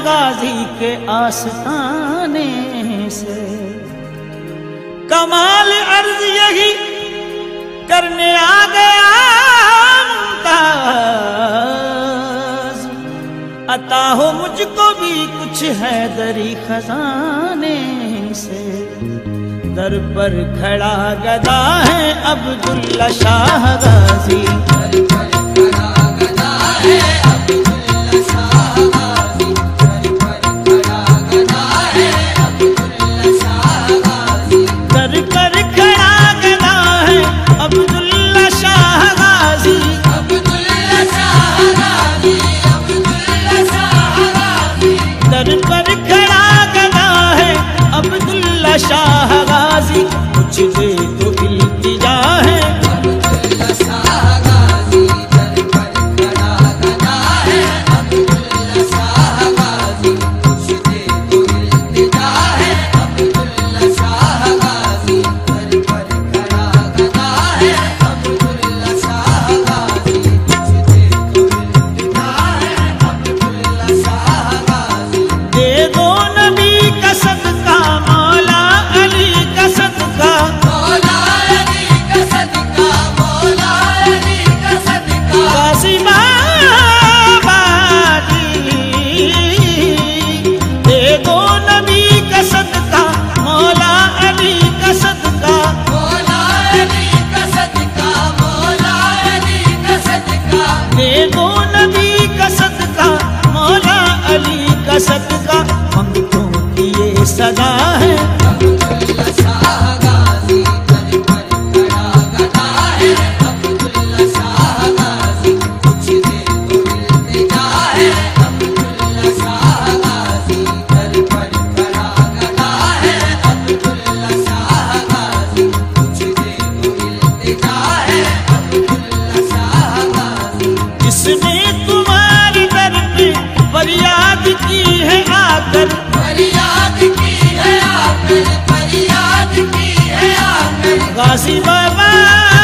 गाजी के आसाने से। कमाल अर्ज़ यही करने आ गया अता हो मुझको भी कुछ है दरी खजाने से। दर पर खड़ा गदा है अब्दुल्ला शाह गाजी। You. do. casi bye bye.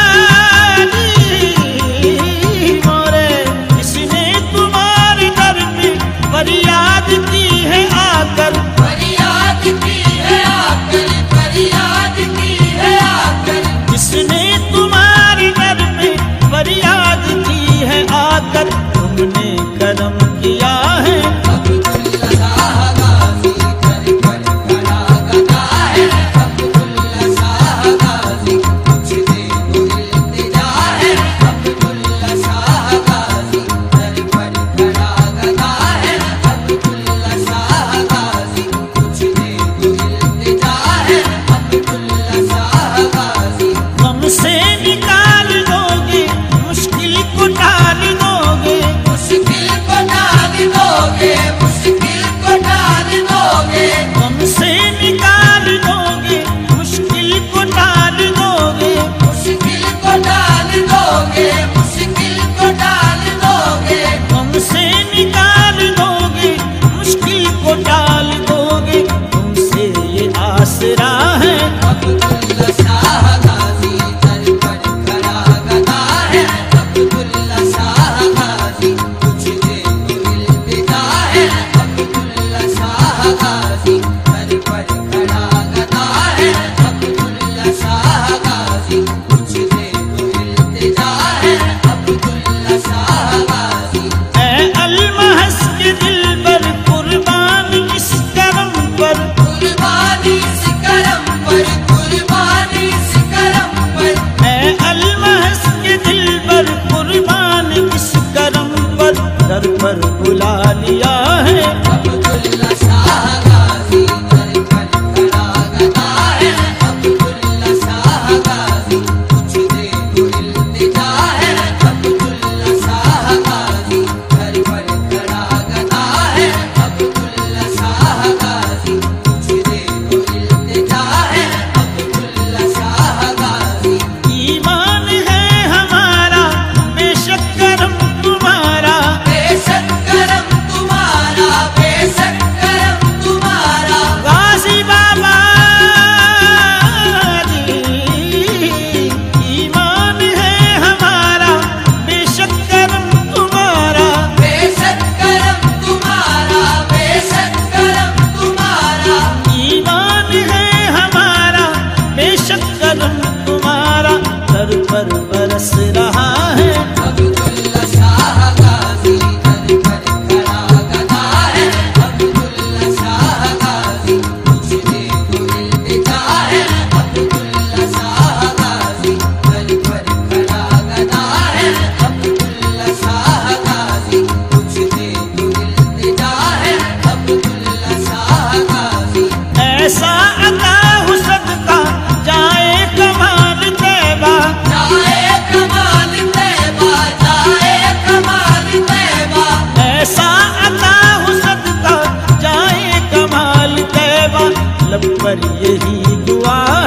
रब पर यही दुआ।